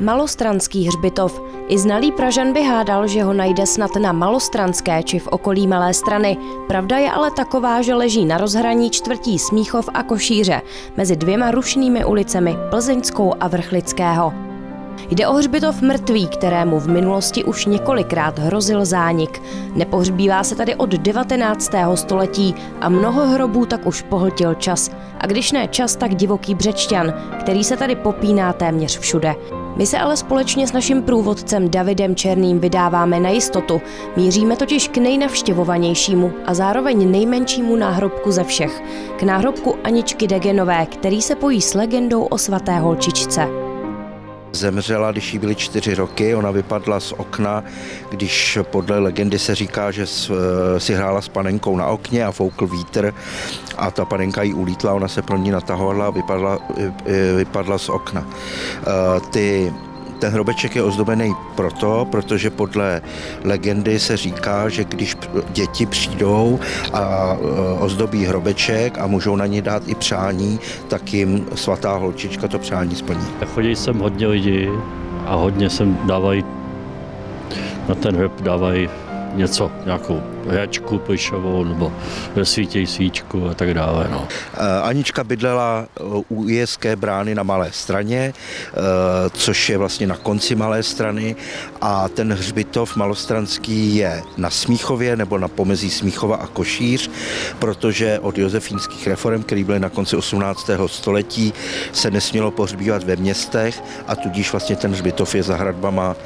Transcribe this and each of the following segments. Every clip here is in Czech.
Malostranský hřbitov. I znalý Pražan by hádal, že ho najde snad na Malostranské či v okolí Malé strany. Pravda je ale taková, že leží na rozhraní čtvrtí Smíchov a Košíře, mezi dvěma rušnými ulicemi Plzeňskou a Vrchlického. Jde o hřbitov mrtvý, kterému v minulosti už několikrát hrozil zánik. Nepohřbívá se tady od 19. století a mnoho hrobů tak už pohltil čas. A když ne čas, tak divoký břečťan, který se tady popíná téměř všude. My se ale společně s naším průvodcem Davidem Černým vydáváme na jistotu. Míříme totiž k nejnavštěvovanějšímu a zároveň nejmenšímu náhrobku ze všech. K náhrobku Aničky Degenové, který se pojí s legendou o svaté holčičce. Zemřela, když jí byly čtyři roky, ona vypadla z okna, když podle legendy se říká, že si hrála s panenkou na okně a foukl vítr a ta panenka jí ulítla, ona se pro ní natahovala a vypadla, vypadla z okna. Eh, ty ten hrobeček je ozdobený proto, protože podle legendy se říká, že když děti přijdou a e, ozdobí hrobeček a můžou na ně dát i přání, tak jim svatá holčička to přání splní. Chodí sem hodně lidí a hodně sem dávají na ten hrob dávají něco, nějakou hračku plišovou nebo svítěj svíčku a tak dále. No. Eh, Anička bydlela eh, u Jeské brány na Malé straně, eh, což je vlastně na konci Malé strany a ten hřbitov malostranský je na Smíchově nebo na pomezí Smíchova a Košíř, protože od josefínských reform, které byly na konci 18. století, se nesmělo pohřbívat ve městech a tudíž vlastně ten hřbitov je za hradbama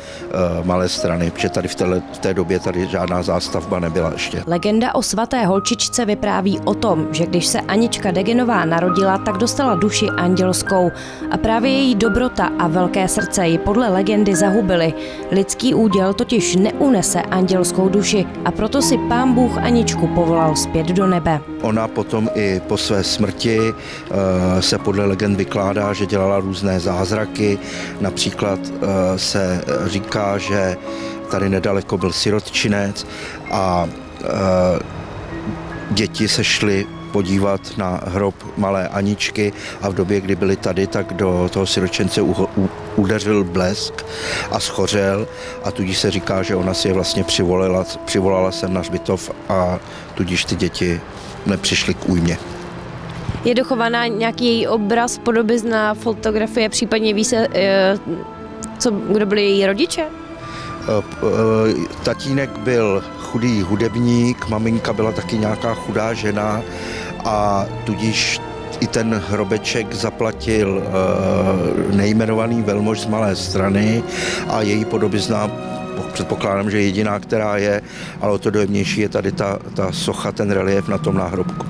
Malé strany, protože tady v v té době tady žádná zástavba nebyla ještě. Legenda o svaté holčičce vypráví o tom, že když se Anička Degenová narodila, tak dostala duši andělskou a právě její dobrota a velké srdce ji podle legendy zahubily. Lidský úděl totiž neunese andělskou duši a proto si pán Bůh Aničku povolal zpět do nebe. Ona potom i po své smrti eh, se podle legend vykládá, že dělala různé zázraky. Například eh, se říká, že tady nedaleko byl sirotčinec a e, děti se šly podívat na hrob malé Aničky a v době, kdy byli tady, tak do toho siročence udeřil blesk a schořel a tudíž se říká, že ona si je vlastně přivolala, přivolala sem na hřbitov a tudíž ty děti nepřišly k újmě. Je dochovaná nějaký její obraz, podobizna, fotografie, případně ví se, e, co, kdo byli její rodiče? Eh, eh, tatínek byl chudý hudebník, maminka byla taky nějaká chudá žena a tudíž i ten hrobeček zaplatil eh, nejmenovaný velmož z malé strany a její podobizna předpokládám, že jediná, která je, ale o to dojemnější je tady ta, ta socha, ten relief na tom náhrobku.